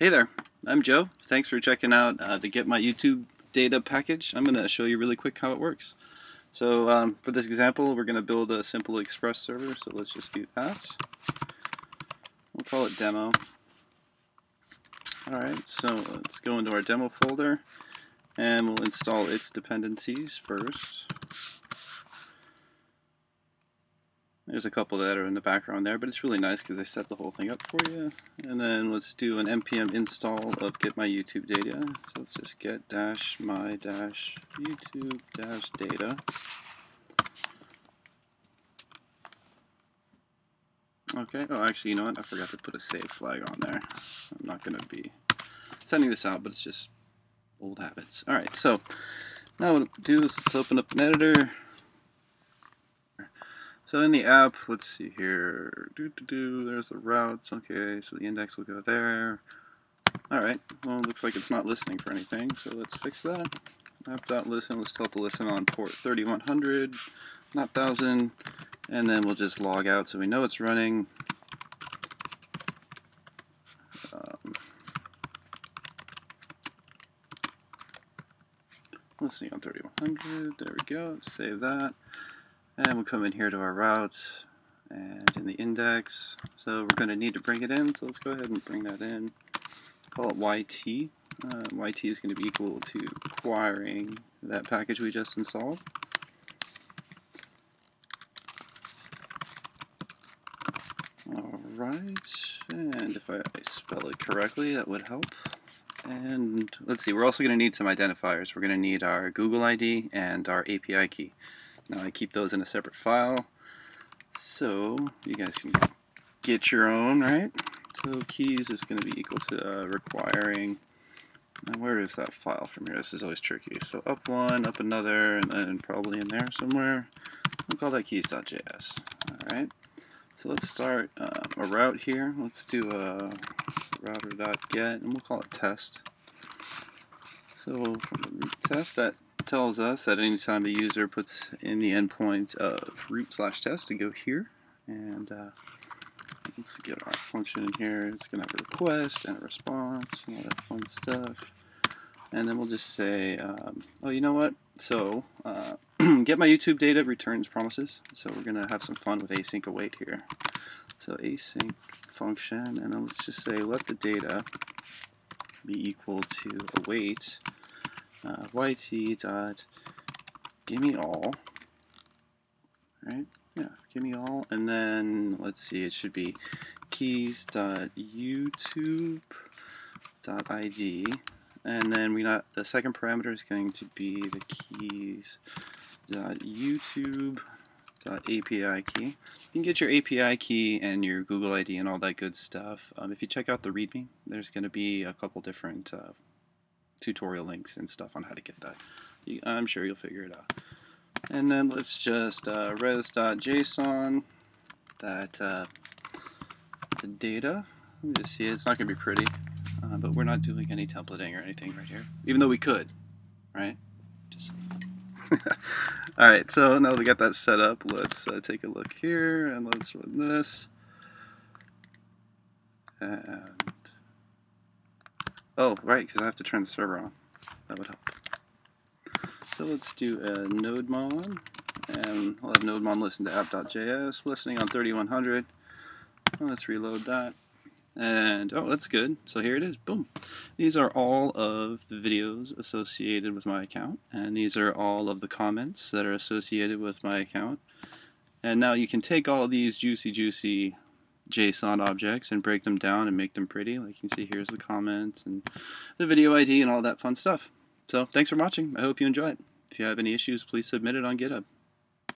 Hey there, I'm Joe. Thanks for checking out uh, the Get My YouTube Data package. I'm going to show you really quick how it works. So um, for this example, we're going to build a simple Express server, so let's just do that. We'll call it demo. Alright, so let's go into our demo folder and we'll install its dependencies first. There's a couple that are in the background there, but it's really nice because I set the whole thing up for you. And then let's do an npm install of get my YouTube data. So let's just get dash my dash YouTube dash data. Okay, oh actually, you know what? I forgot to put a save flag on there. I'm not going to be sending this out, but it's just old habits. Alright, so now what we'll do is let's open up an editor. So in the app, let's see here, there's the routes, okay, so the index will go there. Alright, well it looks like it's not listening for anything, so let's fix that. App.listen, let's tell it to listen on port 3100, not 1000, and then we'll just log out so we know it's running. Um, listening on 3100, there we go, save that. And we'll come in here to our routes and in the index. So we're going to need to bring it in, so let's go ahead and bring that in. Call it YT. Uh, YT is going to be equal to acquiring that package we just installed. Alright, and if I spell it correctly, that would help. And let's see, we're also going to need some identifiers. We're going to need our Google ID and our API key. Now I keep those in a separate file, so you guys can get your own, right? So keys is going to be equal to uh, requiring, now where is that file from here? This is always tricky. So up one, up another, and then probably in there somewhere. We'll call that keys.js. Alright, so let's start um, a route here. Let's do a router.get, and we'll call it test. So from the test, that tells us that anytime the user puts in the endpoint of root slash test to go here and uh, let's get our function in here. It's gonna have a request and a response and all that fun stuff. And then we'll just say um, oh you know what? So uh, get my YouTube data returns promises. So we're gonna have some fun with async await here. So async function and then let's just say let the data be equal to await uh, yt dot give me all right yeah give me all and then let's see it should be keys dot youtube dot id and then we got the second parameter is going to be the keys dot youtube API key. You can get your API key and your Google ID and all that good stuff. Um, if you check out the README, there's going to be a couple different uh, tutorial links and stuff on how to get that. I'm sure you'll figure it out. And then let's just uh, res.json that uh, the data. Let me just see. It's not going to be pretty, uh, but we're not doing any templating or anything right here, even though we could, right? Just. All right. So now that we got that set up, let's uh, take a look here and let's run this. And Oh, right, because I have to turn the server on. That would help. So let's do a nodemon, and we'll have nodemon listen to app.js, listening on 3100. let's reload that. And, oh, that's good. So here it is. Boom. These are all of the videos associated with my account, and these are all of the comments that are associated with my account. And now you can take all these juicy, juicy JSON objects and break them down and make them pretty. Like you can see, here's the comments and the video ID and all that fun stuff. So thanks for watching. I hope you enjoy it. If you have any issues, please submit it on GitHub.